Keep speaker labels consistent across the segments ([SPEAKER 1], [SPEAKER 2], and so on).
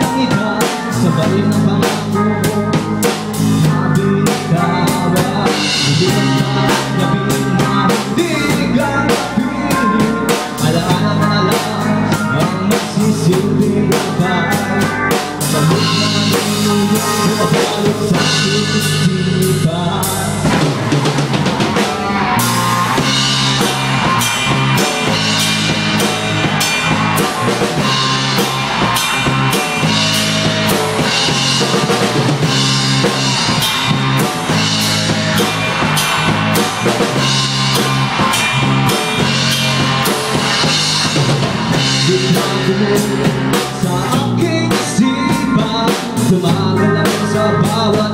[SPEAKER 1] kanina Sabay na ba sa aking isipan Tumagalan sa bawat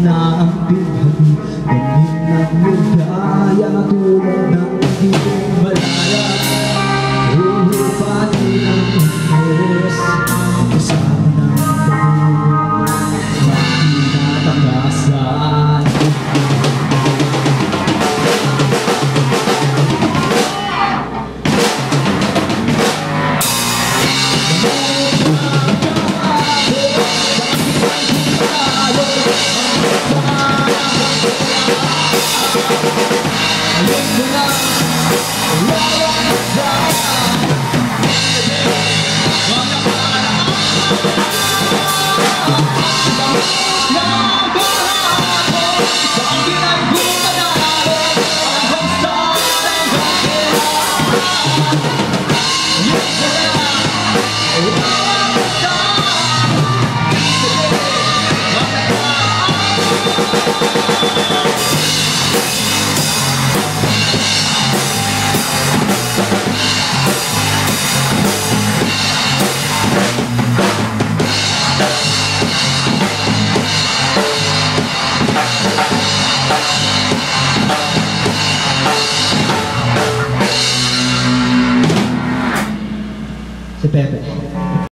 [SPEAKER 1] Kalimutan na Pepe.